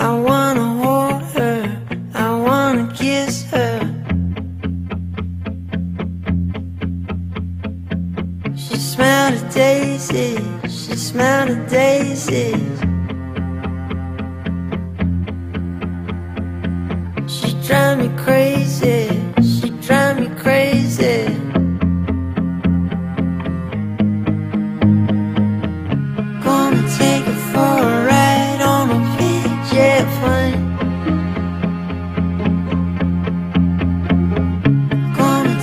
I wanna hold her, I wanna kiss her. She smelled of daisies, she smelled of daisies. She drive me crazy.